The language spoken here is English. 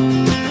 Música